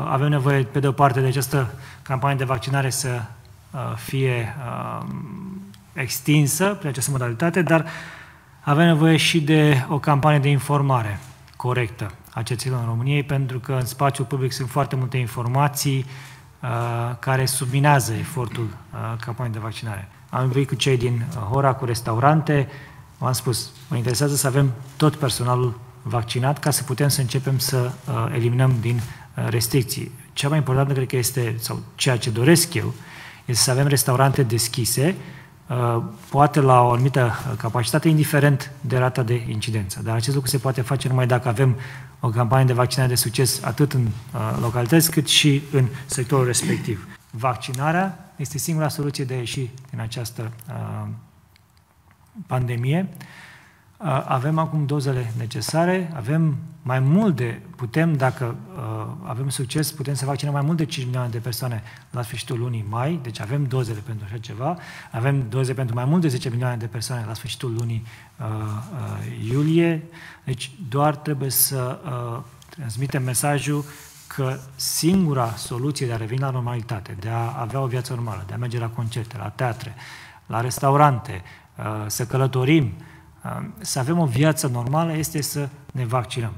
Avem nevoie, pe de o parte, de această campanie de vaccinare să uh, fie uh, extinsă prin această modalitate, dar avem nevoie și de o campanie de informare corectă a cetățenilor României, pentru că în spațiul public sunt foarte multe informații uh, care subminează efortul campaniei de vaccinare. Am vorbit cu cei din Hora, cu restaurante, v-am spus, mă interesează să avem tot personalul vaccinat ca să putem să începem să eliminăm din restricții. Cea mai importantă, cred că este, sau ceea ce doresc eu, este să avem restaurante deschise, uh, poate la o anumită capacitate, indiferent de rata de incidență. Dar acest lucru se poate face numai dacă avem o campanie de vaccinare de succes atât în uh, localități cât și în sectorul respectiv. Vaccinarea este singura soluție de a ieși din această uh, pandemie. Avem acum dozele necesare, avem mai mult de, putem, dacă uh, avem succes, putem să vaccinăm mai mult de 5 milioane de persoane la sfârșitul lunii mai, deci avem dozele pentru așa ceva, avem doze pentru mai mult de 10 milioane de persoane la sfârșitul lunii uh, uh, iulie, deci doar trebuie să uh, transmitem mesajul că singura soluție de a reveni la normalitate, de a avea o viață normală, de a merge la concerte, la teatre, la restaurante, uh, să călătorim, să avem o viață normală este să ne vaccinăm.